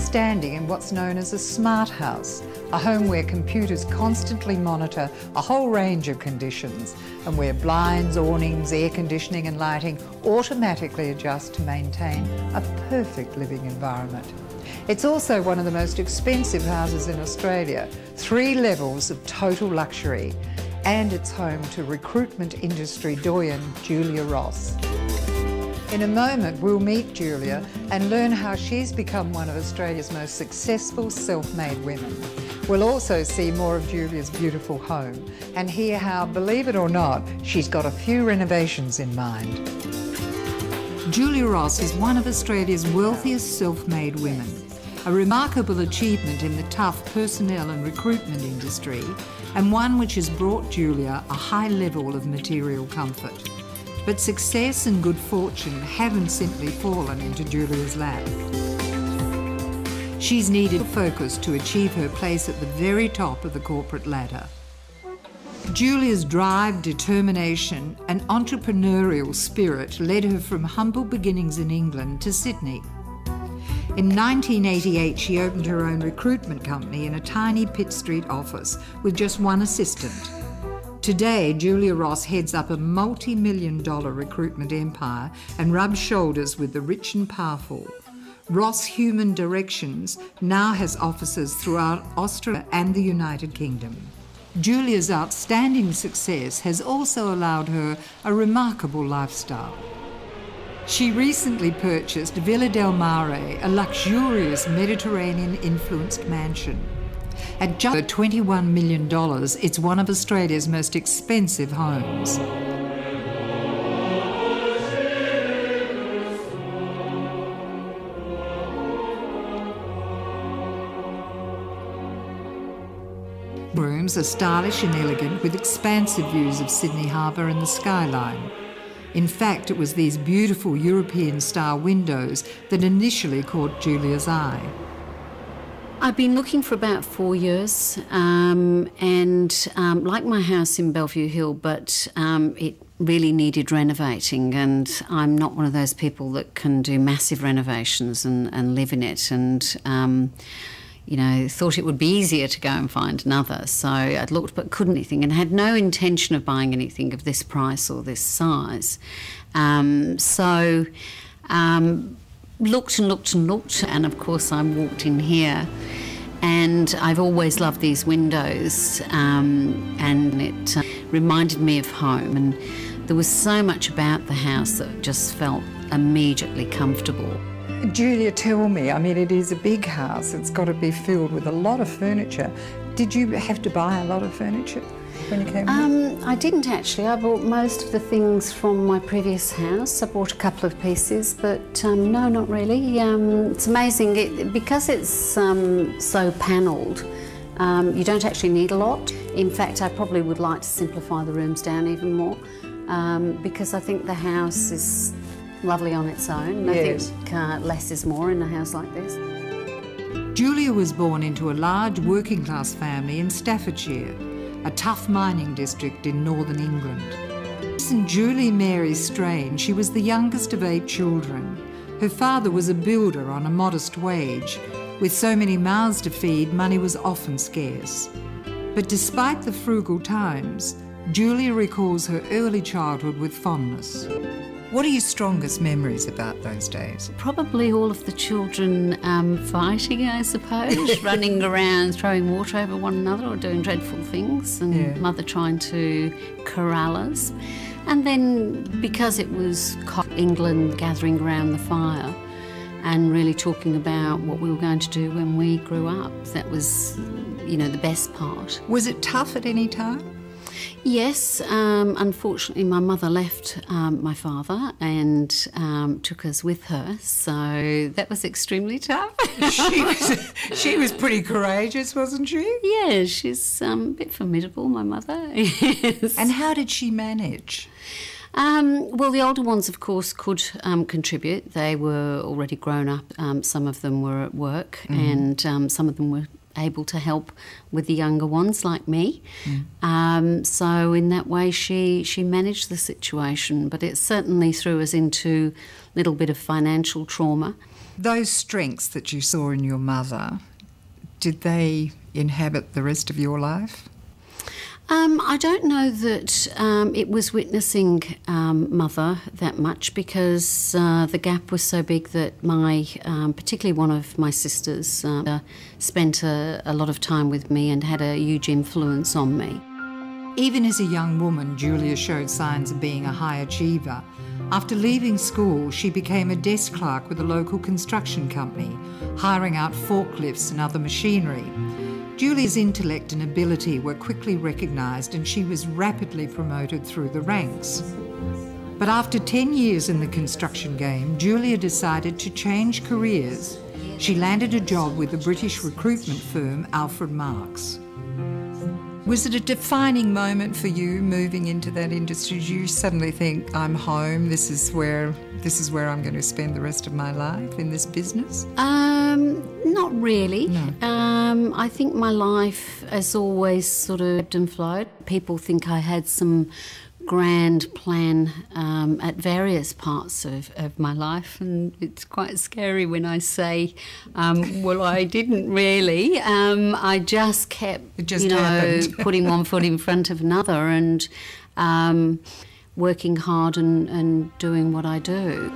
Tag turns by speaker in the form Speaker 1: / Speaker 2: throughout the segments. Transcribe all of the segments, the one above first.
Speaker 1: standing in what's known as a smart house, a home where computers constantly monitor a whole range of conditions and where blinds, awnings, air conditioning and lighting automatically adjust to maintain a perfect living environment. It's also one of the most expensive houses in Australia, three levels of total luxury, and it's home to recruitment industry doyen Julia Ross. In a moment, we'll meet Julia and learn how she's become one of Australia's most successful self-made women. We'll also see more of Julia's beautiful home and hear how, believe it or not, she's got a few renovations in mind. Julia Ross is one of Australia's wealthiest self-made women, a remarkable achievement in the tough personnel and recruitment industry, and one which has brought Julia a high level of material comfort. But success and good fortune haven't simply fallen into Julia's lap. She's needed focus to achieve her place at the very top of the corporate ladder. Julia's drive, determination, and entrepreneurial spirit led her from humble beginnings in England to Sydney. In 1988, she opened her own recruitment company in a tiny Pitt Street office with just one assistant. Today, Julia Ross heads up a multi million dollar recruitment empire and rubs shoulders with the rich and powerful. Ross Human Directions now has offices throughout Australia and the United Kingdom. Julia's outstanding success has also allowed her a remarkable lifestyle. She recently purchased Villa del Mare, a luxurious Mediterranean influenced mansion. At just $21 million, it's one of Australia's most expensive homes. Rooms are stylish and elegant with expansive views of Sydney Harbour and the skyline. In fact, it was these beautiful European style windows that initially caught Julia's eye.
Speaker 2: I've been looking for about four years, um, and um, like my house in Bellevue Hill, but um, it really needed renovating. And I'm not one of those people that can do massive renovations and, and live in it. And um, you know, thought it would be easier to go and find another. So I'd looked but couldn't anything and had no intention of buying anything of this price or this size. Um, so um, looked and looked and looked, and of course I walked in here. And I've always loved these windows, um, and it uh, reminded me of home. And there was so much about the house that just felt immediately comfortable.
Speaker 1: Julia, tell me, I mean, it is a big house. It's got to be filled with a lot of furniture. Did you have to buy a lot of furniture when you came
Speaker 2: um, I didn't actually. I bought most of the things from my previous house. I bought a couple of pieces, but um, no, not really. Um, it's amazing it, because it's um, so panelled. Um, you don't actually need a lot. In fact, I probably would like to simplify the rooms down even more um, because I think the house is lovely on its own. I yes. think uh, less is more in a house like this.
Speaker 1: Julia was born into a large working class family in Staffordshire, a tough mining district in northern England. St Julie Mary Strange, she was the youngest of eight children. Her father was a builder on a modest wage. With so many mouths to feed, money was often scarce. But despite the frugal times, Julia recalls her early childhood with fondness. What are your strongest memories about those days?
Speaker 2: Probably all of the children um, fighting, I suppose, running around, throwing water over one another or doing dreadful things, and yeah. mother trying to corral us. And then because it was England gathering around the fire and really talking about what we were going to do when we grew up, that was, you know, the best part.
Speaker 1: Was it tough at any time?
Speaker 2: Yes, um, unfortunately, my mother left um, my father and um, took us with her, so that was extremely tough.
Speaker 1: she, was, she was pretty courageous, wasn't she?
Speaker 2: Yeah, she's um, a bit formidable, my mother. yes.
Speaker 1: And how did she manage?
Speaker 2: Um, well, the older ones, of course, could um, contribute. They were already grown up. Um, some of them were at work, mm. and um, some of them were able to help with the younger ones like me. Mm. Um, so in that way, she she managed the situation, but it certainly threw us into a little bit of financial trauma.
Speaker 1: Those strengths that you saw in your mother, did they inhabit the rest of your life?
Speaker 2: Um, I don't know that um, it was witnessing um, mother that much because uh, the gap was so big that my, um, particularly one of my sisters, uh, spent a, a lot of time with me and had a huge influence on me.
Speaker 1: Even as a young woman, Julia showed signs of being a high achiever. After leaving school, she became a desk clerk with a local construction company, hiring out forklifts and other machinery. Julia's intellect and ability were quickly recognised and she was rapidly promoted through the ranks. But after 10 years in the construction game, Julia decided to change careers. She landed a job with the British recruitment firm Alfred Marks. Was it a defining moment for you moving into that industry? Did you suddenly think, I'm home, this is where this is where I'm going to spend the rest of my life in this business?
Speaker 2: Um, not really.
Speaker 1: No.
Speaker 2: Um, I think my life has always sort of ebbed and flowed. People think I had some grand plan um, at various parts of, of my life, and it's quite scary when I say, um, "Well, I didn't really." Um, I just kept,
Speaker 1: just
Speaker 2: you know, putting one foot in front of another and um, working hard and, and doing what I do.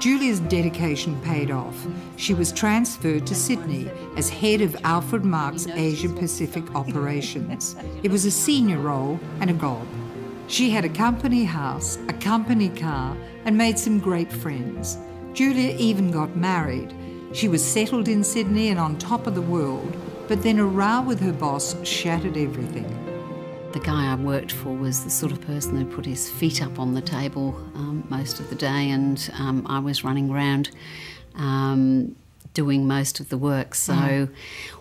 Speaker 1: Julia's dedication paid off. She was transferred to Sydney as head of Alfred Marks Asia Pacific operations. It was a senior role and a gob. She had a company house, a company car, and made some great friends. Julia even got married. She was settled in Sydney and on top of the world, but then a row with her boss shattered everything.
Speaker 2: The guy I worked for was the sort of person who put his feet up on the table um, most of the day, and um, I was running around um, doing most of the work. So mm.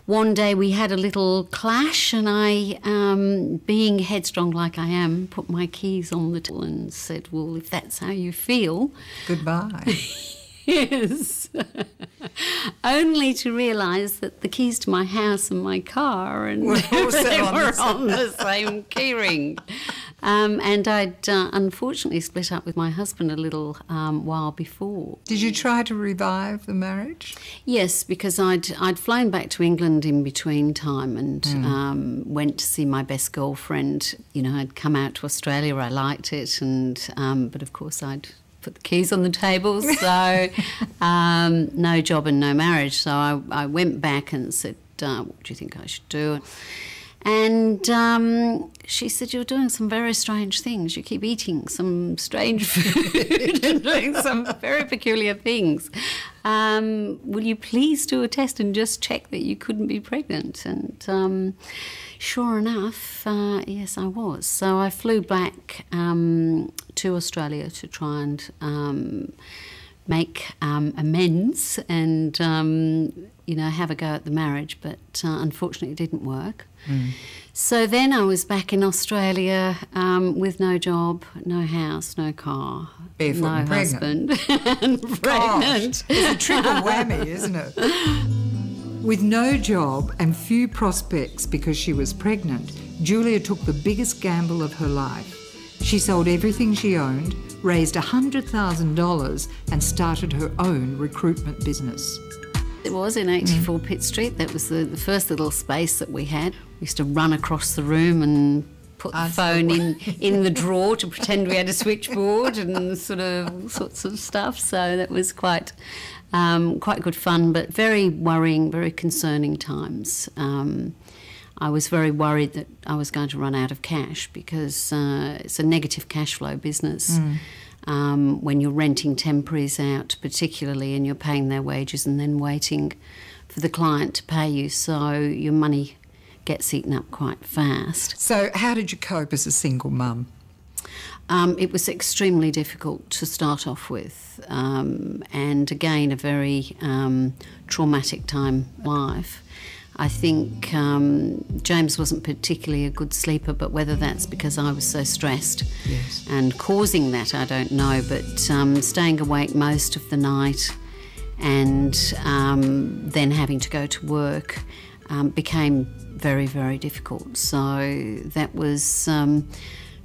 Speaker 2: one day we had a little clash, and I, um, being headstrong like I am, put my keys on the table and said, Well, if that's how you feel,
Speaker 1: goodbye.
Speaker 2: yes. Only to realise that the keys to my house and my car and
Speaker 1: were
Speaker 2: they were on the same keyring. Um, and I'd uh, unfortunately split up with my husband a little um, while before.
Speaker 1: Did you try to revive the marriage?
Speaker 2: Yes, because I'd I'd flown back to England in between time and mm. um, went to see my best girlfriend. You know, I'd come out to Australia. I liked it, and um, but of course I'd put the keys on the table. So um, no job and no marriage. So I, I went back and said, uh, "What do you think I should do?" And um, she said, You're doing some very strange things. You keep eating some strange food and doing some very peculiar things. Um, will you please do a test and just check that you couldn't be pregnant? And um, sure enough, uh, yes, I was. So I flew back um, to Australia to try and um, make um, amends and um, you know have a go at the marriage, but uh, unfortunately it didn't work. Mm. So then I was back in Australia um, with no job, no house, no car,
Speaker 1: Barefoot
Speaker 2: no
Speaker 1: and
Speaker 2: husband, and pregnant.
Speaker 1: Gosh, it's a triple whammy, isn't it? With no job and few prospects because she was pregnant, Julia took the biggest gamble of her life. She sold everything she owned, raised $100,000, and started her own recruitment business.
Speaker 2: It was in 84 mm. Pitt Street. That was the, the, first little space that we had. We used to run across the room and put the phone in, in the drawer to pretend we had a switchboard and sort of all sorts of stuff. So that was quite um, quite good fun, but very worrying, very concerning times. Um, I was very worried that I was going to run out of cash because uh, it's a negative cash flow business. Mm um, when you're renting temporaries out, particularly, and you're paying their wages and then waiting for the client to pay you. So your money gets eaten up quite fast.
Speaker 1: So, how did you cope as a single mum?
Speaker 2: Um, it was extremely difficult to start off with, um, and again, a very um, traumatic time life. I think um, James wasn't particularly a good sleeper, but whether that's because I was so stressed
Speaker 1: yes.
Speaker 2: and causing that, I don't know. But um, staying awake most of the night and um, then having to go to work um, became very, very difficult. So that was um,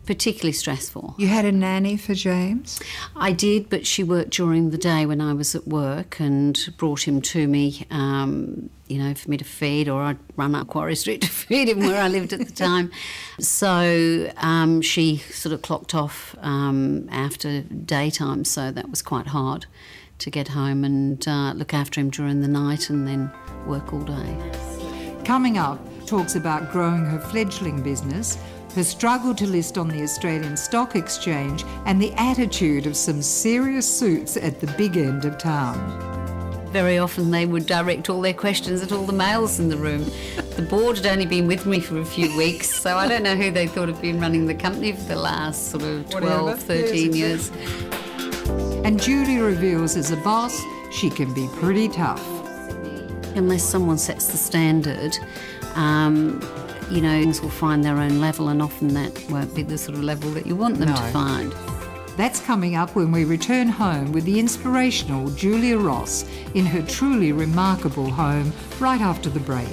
Speaker 2: particularly stressful.
Speaker 1: You had a nanny for James?
Speaker 2: I did, but she worked during the day when I was at work and brought him to me, um, you know, for me to feed, or I'd run up Quarry Street to feed him where I lived at the time. So um, she sort of clocked off um, after daytime, so that was quite hard to get home and uh, look after him during the night and then work all day.
Speaker 1: Coming up, talks about growing her fledgling business, her struggle to list on the Australian Stock Exchange, and the attitude of some serious suits at the big end of town.
Speaker 2: Very often they would direct all their questions at all the males in the room. The board had only been with me for a few weeks, so I don't know who they thought had been running the company for the last sort of 12, Whatever. 13 yes,
Speaker 1: years. And Julia reveals as a boss, she can be pretty tough.
Speaker 2: Unless someone sets the standard, um, you know, things will find their own level, and often that won't be the sort of level that you want them no. to find.
Speaker 1: That's coming up when we return home with the inspirational Julia Ross in her truly remarkable home right after the break.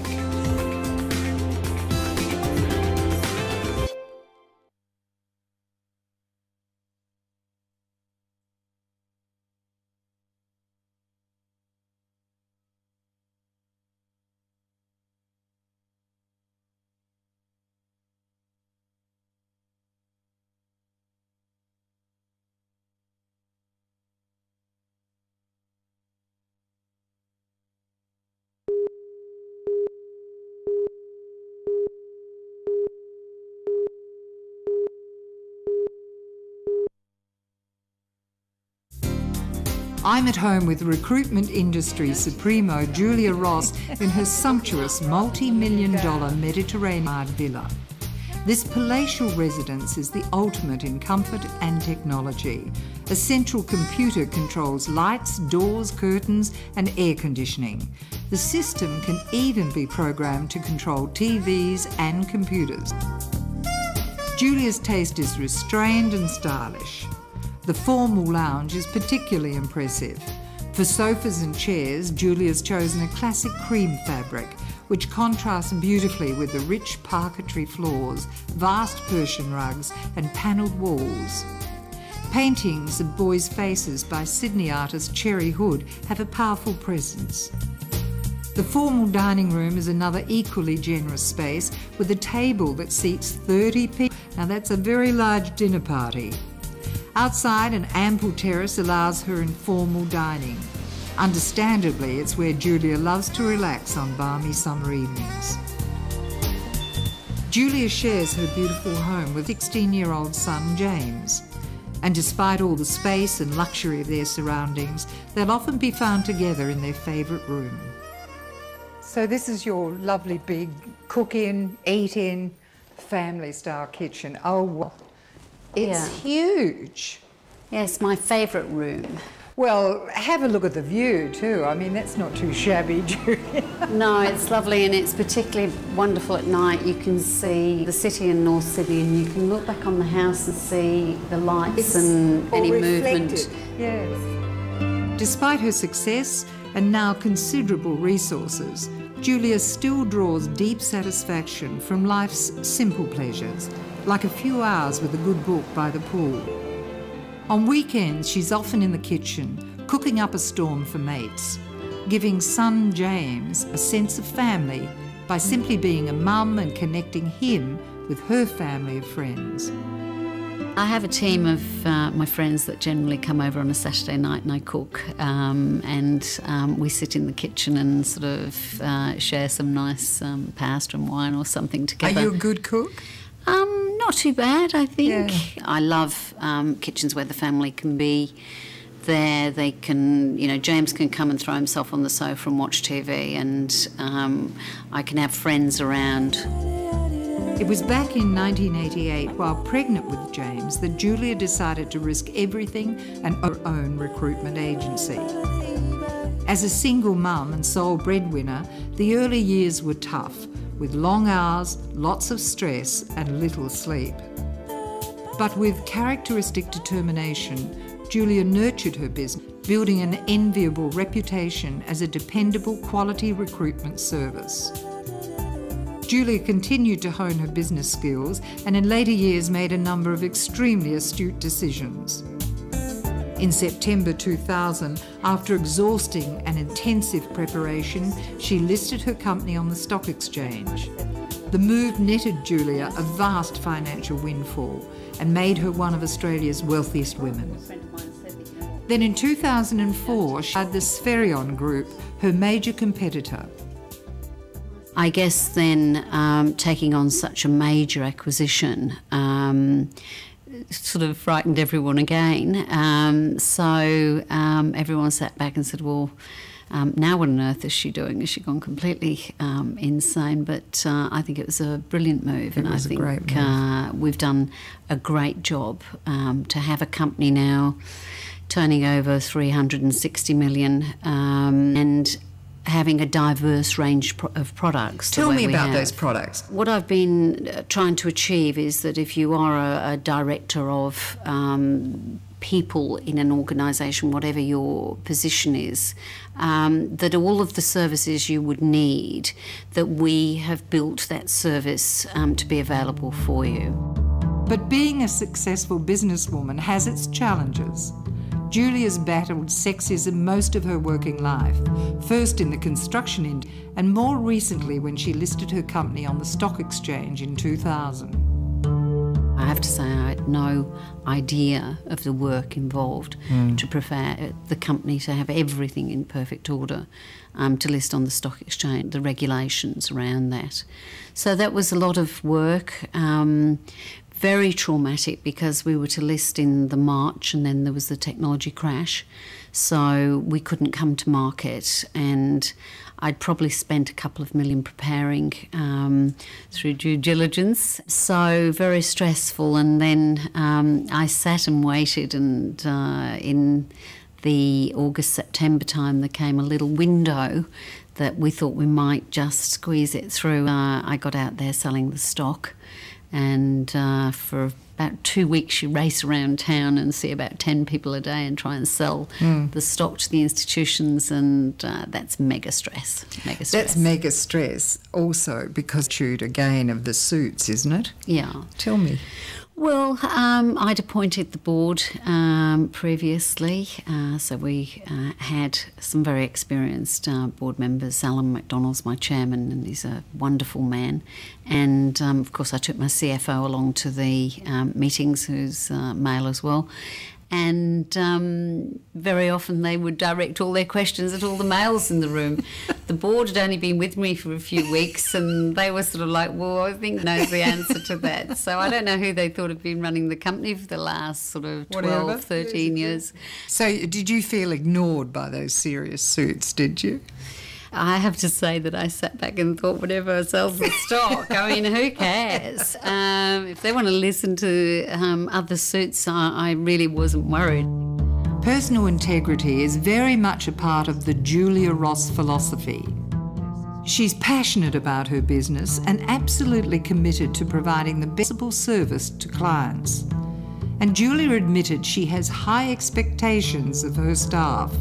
Speaker 1: I'm at home with recruitment industry supremo Julia Ross in her sumptuous multi million dollar Mediterranean villa. This palatial residence is the ultimate in comfort and technology. A central computer controls lights, doors, curtains, and air conditioning. The system can even be programmed to control TVs and computers. Julia's taste is restrained and stylish. The formal lounge is particularly impressive. For sofas and chairs, Julia's chosen a classic cream fabric, which contrasts beautifully with the rich parquetry floors, vast Persian rugs, and panelled walls. Paintings of boys' faces by Sydney artist Cherry Hood have a powerful presence. The formal dining room is another equally generous space with a table that seats 30 people. Now that's a very large dinner party. Outside, an ample terrace allows her informal dining. Understandably, it's where Julia loves to relax on balmy summer evenings. Julia shares her beautiful home with 16 year old son James. And despite all the space and luxury of their surroundings, they'll often be found together in their favourite room. So, this is your lovely big cook in, eat in, family style kitchen. Oh, it's yeah. huge.
Speaker 2: Yes, my favourite room.
Speaker 1: Well, have a look at the view too. I mean, that's not too shabby, Julia.
Speaker 2: no, it's lovely and it's particularly wonderful at night. You can see the city in North Sydney and you can look back on the house and see the lights it's and any reflected. movement.
Speaker 1: Yes. Despite her success and now considerable resources, Julia still draws deep satisfaction from life's simple pleasures like a few hours with a good book by the pool. On weekends, she's often in the kitchen, cooking up a storm for mates, giving son James a sense of family by simply being a mum and connecting him with her family of friends.
Speaker 2: I have a team of uh, my friends that generally come over on a Saturday night and I cook, um, and um, we sit in the kitchen and sort of uh, share some nice um, pasta and wine or something together.
Speaker 1: Are you a good cook?
Speaker 2: Not too bad, I think. Yeah. I love um, kitchens where the family can be there. They can, you know, James can come and throw himself on the sofa and watch TV, and um, I can have friends around.
Speaker 1: It was back in 1988, while pregnant with James, that Julia decided to risk everything and her own recruitment agency. As a single mum and sole breadwinner, the early years were tough with long hours, lots of stress, and little sleep. But with characteristic determination, Julia nurtured her business, building an enviable reputation as a dependable quality recruitment service. Julia continued to hone her business skills and in later years made a number of extremely astute decisions. In September 2000, after exhausting and intensive preparation, she listed her company on the stock exchange. The move netted Julia a vast financial windfall and made her one of Australia's wealthiest women. Then in 2004, she had the Spherion Group, her major competitor.
Speaker 2: I guess then um, taking on such a major acquisition um, sort of frightened everyone again. Um, so um, everyone sat back and said, well, um, now what on earth is she doing? Has she gone completely um, insane? But uh, I think it was a brilliant move,
Speaker 1: it
Speaker 2: and I think uh, we've done a great job to have a company now turning over 360 million um, and having a diverse range of products.
Speaker 1: Tell me about those products.
Speaker 2: What I've been uh, trying to achieve is that if you are a, a director of um, people in an organisation, whatever your position is, um, that all of the services you would need, that we have built that service um, to be available for you.
Speaker 1: But being a successful businesswoman has its challenges. Julia's battled sexism most of her working life, first in the construction industry and more recently when she listed her company on the stock exchange in 2000.
Speaker 2: I have to say, I had no idea of the work involved mm. to prepare the company to have everything in perfect order um, to list on the stock exchange, the regulations around that. So that was a lot of work. Um, very traumatic because we were to list in the March and then there was the technology crash. So we couldn't come to market and I'd probably spent a couple of million preparing um, through due diligence. So very stressful. And then um, I sat and waited and uh, in the August September time there came a little window that we thought we might just squeeze it through. Uh, I got out there selling the stock and uh, for about two weeks you race around town and see about 10 people a day and try and sell mm. the stock to the institutions and uh, that's mega stress mega stress.
Speaker 1: that's mega stress also because shoot again of the suits isn't it?
Speaker 2: Yeah.
Speaker 1: Tell me
Speaker 2: well, um, I'd appointed the board um, previously, uh, so we uh, had some very experienced uh, board members. Alan McDonald's my chairman, and he's a wonderful man. And um, of course, I took my CFO along to the um, meetings, who's uh, male as well and um, very often they would direct all their questions at all the males in the room. the board had only been with me for a few weeks, and they were sort of like, "Well, I think knows the answer to that." So I don't know who they thought had been running the company for the last sort of 12, Whatever. 13 years.
Speaker 1: So did you feel ignored by those serious suits? Did you?
Speaker 2: I have to say that I sat back and thought, whatever sells the stock, I mean, who cares? Um, if they want to listen to um, other suits, I, I really wasn't worried.
Speaker 1: Personal integrity is very much a part of the Julia Ross philosophy. She's passionate about her business and absolutely committed to providing the best possible service to clients. And Julia admitted she has high expectations of her staff.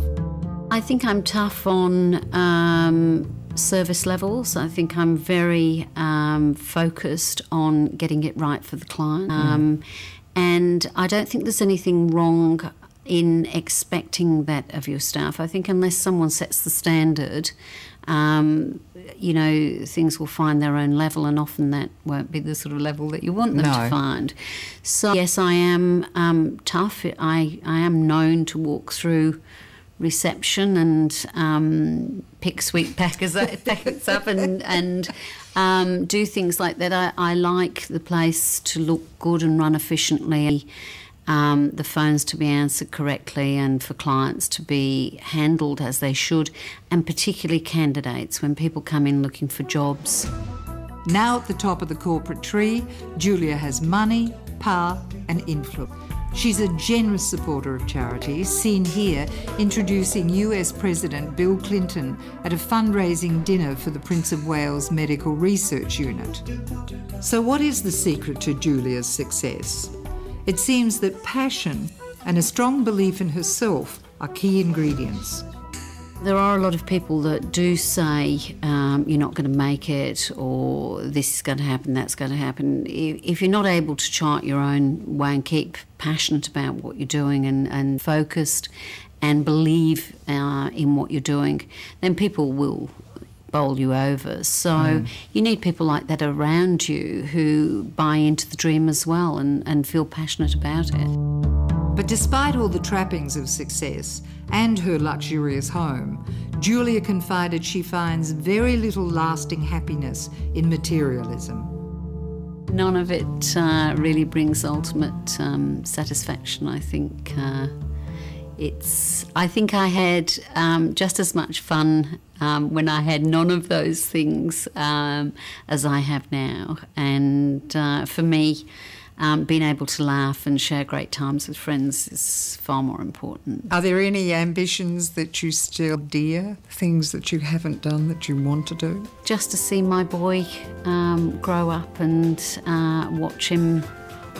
Speaker 2: I think I'm tough on um, service levels. I think I'm very um, focused on getting it right for the client. Mm. Um, and I don't think there's anything wrong in expecting that of your staff. I think unless someone sets the standard, um, you know, things will find their own level, and often that won't be the sort of level that you want them no. to find. So, yes, I am um, tough. I, I am known to walk through reception and um, pick sweet packets up and and um, do things like that. I, I, like the place to look good and run efficiently. Um, the phones to be answered correctly and for clients to be handled as they should, and particularly candidates when people come in looking for jobs.
Speaker 1: Now at the top of the corporate tree, Julia has money, power, and influence. She's a generous supporter of charities, seen here introducing US President Bill Clinton at a fundraising dinner for the Prince of Wales Medical Research Unit. So, what is the secret to Julia's success? It seems that passion and a strong belief in herself are key ingredients.
Speaker 2: There are a lot of people that do say um, you're not going to make it, or this is going to happen, that's going to happen. If you're not able to chart your own way and keep passionate about what you're doing and, and focused and believe uh, in what you're doing, then people will bowl you over. So mm. you need people like that around you who buy into the dream as well and, and feel passionate about it.
Speaker 1: But despite all the trappings of success, and her luxurious home, Julia confided she finds very little lasting happiness in materialism.
Speaker 2: None of it uh, really brings ultimate um, satisfaction, I think. Uh, it's. I think I had um, just as much fun um, when I had none of those things um, as I have now, and uh, for me, um, being able to laugh and share great times with friends is far more important.
Speaker 1: Are there any ambitions that you still dear, things that you haven't done that you want to do?
Speaker 2: Just to see my boy um, grow up and uh, watch him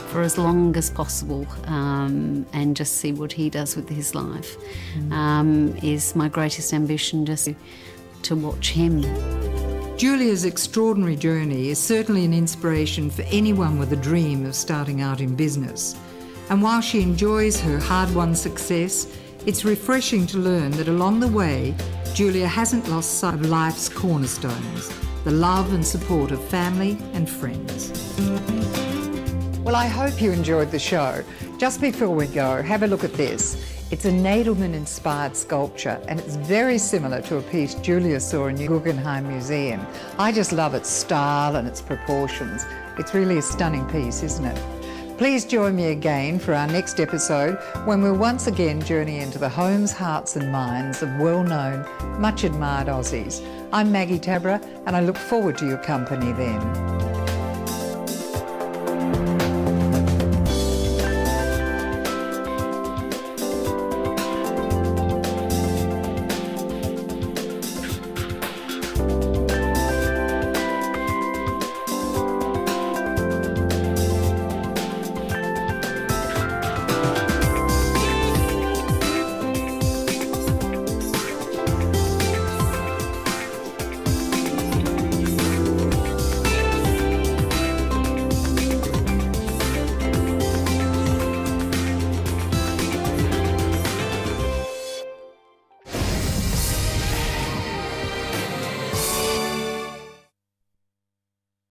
Speaker 2: for as long as possible um, and just see what he does with his life mm. um, is my greatest ambition just to, to watch him.
Speaker 1: Julia's extraordinary journey is certainly an inspiration for anyone with a dream of starting out in business. And while she enjoys her hard won success, it's refreshing to learn that along the way, Julia hasn't lost sight of life's cornerstones the love and support of family and friends. Well, I hope you enjoyed the show. Just before we go, have a look at this. It's a Nadelman-inspired sculpture and it's very similar to a piece Julia saw in the Guggenheim Museum. I just love its style and its proportions. It's really a stunning piece, isn't it? Please join me again for our next episode when we'll once again journey into the homes, hearts and minds of well-known, much admired Aussies. I'm Maggie Tabberer and I look forward to your company then.